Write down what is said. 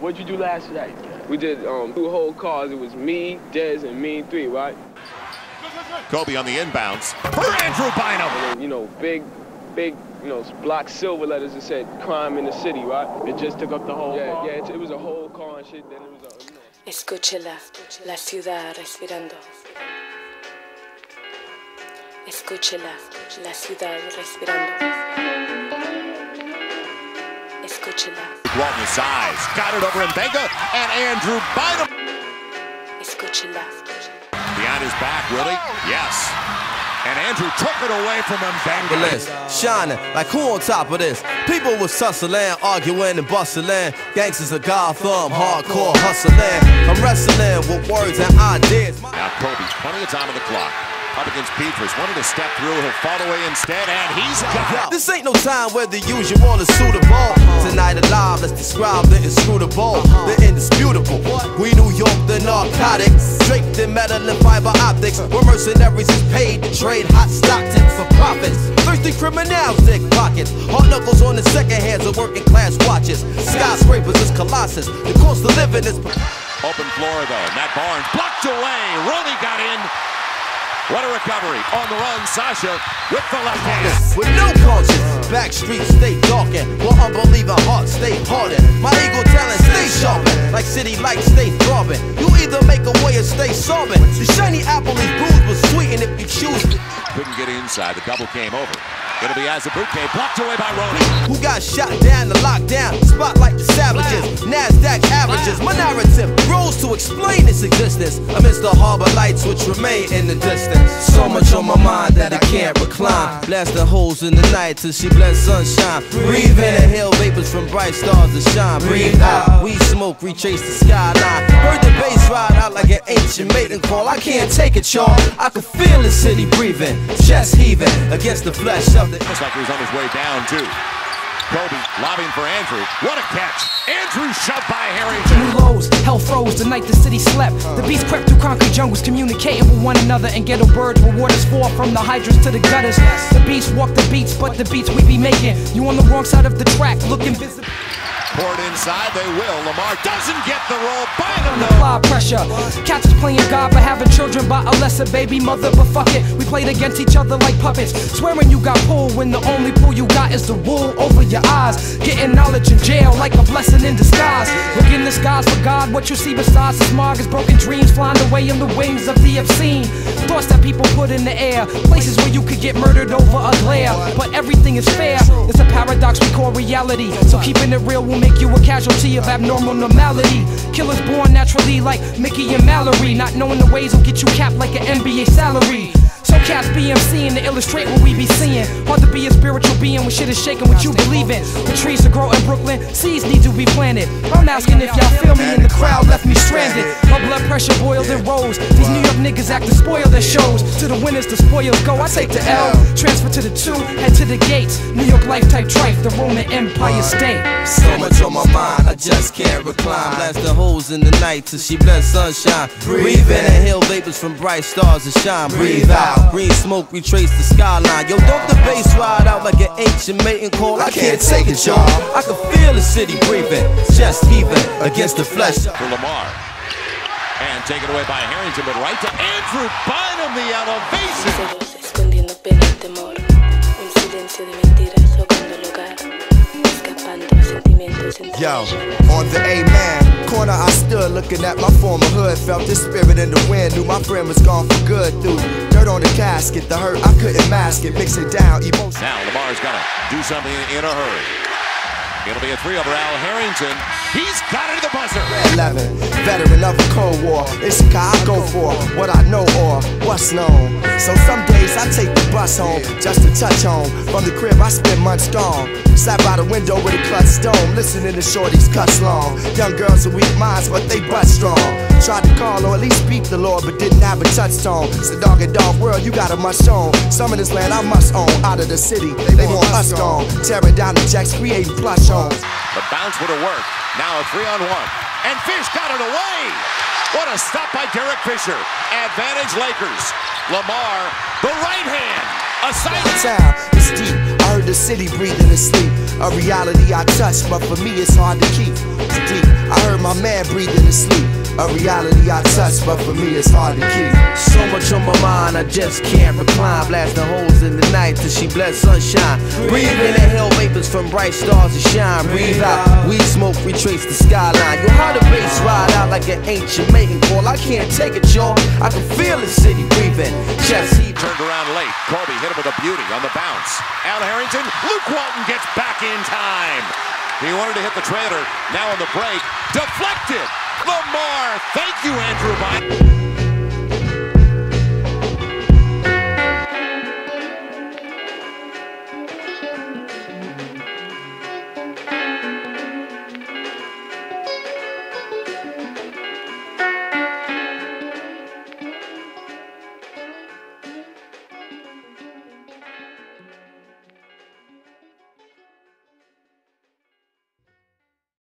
What'd you do last night? We did um, two whole cars. It was me, Dez, and me three, right? Kobe on the inbounds for Andrew Bynum. And then, you know, big, big, you know, block silver letters that said crime in the city, right? It just took up the whole Yeah, car? yeah, it, it was a whole car and shit. Then it was a, you know. Escúchela, la ciudad respirando. Escúchela, la ciudad respirando. Escúchela, Walton size. Got it over in Vega. And Andrew Bynum. escúchela. Behind his back, really? he? Yes. And Andrew took it away from him. Bang list, shining like who on top of this? People was tussling, arguing and bustling. Gangsters of Gotham, hardcore hustling. I'm wrestling with words and ideas. Now Kobe, plenty of time on the clock. Up against Biedrins, wanted to step through, he'll fall away instead, and he's got it. This ain't no time where the usual is suitable. Uh-huh. Tonight alive, let's describe the inscrutable, uh-huh. the indisputable. We New York, the narcotics, draped in metal and fiber optics. We're mercenaries is paid to trade hot stock tips for profits. Thirsty criminals dig pockets. Hard knuckles on the second hands of working class watches. Skyscrapers is colossus. The cost of living is. Open floor though. Matt Barnes blocked away. Ronny got in. What a recovery. On the run, Sasha with the left hand. with no conscience. Back streets stay darkened, while unbelieving hearts stay hardened. My ego talent stay sharpened, like city lights stay throbbing. You either make a way or stay sobbing. The shiny apple is bruised but sweet, and if you choose. Couldn't get inside. The double came over. Gonna be as a Azubuike, blocked away by Rooney. Who got shot down the lockdown? Spotlight the savages, NASDAQ averages. My narrative grows to explain its existence amidst the harbor lights which remain in the distance. So much on my mind that I can't recline. Blasting holes in the night till she blends sunshine. Breathe in, inhale vapors from bright stars that shine. Breathe out, we smoke, retrace the skyline. Heard the bass ride out like an ancient maiden call. I can't take it, y'all. I can feel the city breathing, chest heaving against the flesh of Looks like he was on his way down too. Kobe lobbing for Andrew. What a catch. Andrew shot by Harrington. New lows, hell froze the night the city slept. The beats crept through concrete jungles, communicating with one another. And ghetto birds where waters fall from the hydrants to the gutters. The beats walk the beats, but the beats we be making. You on the wrong side of the track, looking visible. Inside, they will. Lamar doesn't get the roll. Bynum Apply pressure. Cats is playing God but having children by a lesser baby mother. But fuck it, we played against each other like puppets. Swearing you got pulled when the only pull you got is the wool over your eyes. Getting knowledge in jail like a blessing in disguise. Look in the skies for God, what you see besides the smog is broken dreams flying away in the wings of the obscene. Thoughts that people put in the air. Places where you could get murdered over a glare. But everything is fair. It's a paradox we call reality. So keeping it real will make you a casualty of abnormal normality. Killers born naturally like Mickey and Mallory. Not knowing the ways will get you capped like an NBA salary. So cats BMCing to illustrate what we be seeing. Hard to be a spiritual being when shit is shaking what you believe in. The trees to grow in Brooklyn, seeds need to be planted. I'm asking if y'all feel me and the crowd left me stranded. My blood pressure boiled and rose. These New York niggas act to spoil their shows. To the winners, the spoils go. I take the L, transfer to the two, head to the gates. New York life type trife, the Roman Empire state. So much on my mind, I just can't recline. Blasting holes in the night till she blends sunshine. Breathe in, inhale vapors from bright stars that shine. Breathe out, green smoke retrace the skyline. Yo, don't the bass ride out like an ancient mating call? I can't take it, y'all. I can feel the city breathing, chest heaving against the flesh. for Lamar. And taken away by Harrington, but right to Andrew Bynum, the elevation. Escondiendo pena temor. Un silencio de mentiras ahogando el. Escapando sentimientos entre Yo, on the A-man corner, I stood looking at my former hood. Felt the spirit in the wind, knew my friend was gone for good. Through dirt on the casket, the hurt I couldn't mask it. Mix it down, emotion. Now Lamar's got to do something in a hurry. It'll be a three over Al Harrington. He's got it at the buzzer. 11, veteran of the Cold War. It's a car I go for, what I know or what's known. So some days I take the bus home just to touch home. From the crib I spend months gone. Sat by the window with a clutch stone, listening to shorties cuss long. Young girls with weak minds, but they butt strong. Tried to call or at least speak the Lord, but didn't have a touchstone. It's a dog and dog world, you got a must own. Some of this land I must own. Out of the city, they want us gone. Tearing down the jacks, creating plush homes. The bounce would have worked. Now a three on one. And Fish got it away. What a stop by Derek Fisher. Advantage Lakers. Lamar, the right hand. A side town is deep. I heard the city breathing in sleep. A reality I touch, but for me it's hard to keep. It's deep. I heard my man breathing in sleep. A reality I touch, but for me it's hard to keep. So much on my mind, I just can't recline. Blasting holes in the night till she bless sunshine. Breathe in the hell vapors from bright stars to shine. Breathe out, weed smoke, retrace the skyline. Yo, how the bass ride out like an ancient mating call. I can't take it, y'all. I can feel the city breathing. Chest heat Turned around late. Kobe hit him with a beauty on the bounce. Al Harrington, Luke Walton gets back in time. He wanted to hit the trailer. Now on the break, deflected. Lamar, thank you, Andrew Bynum.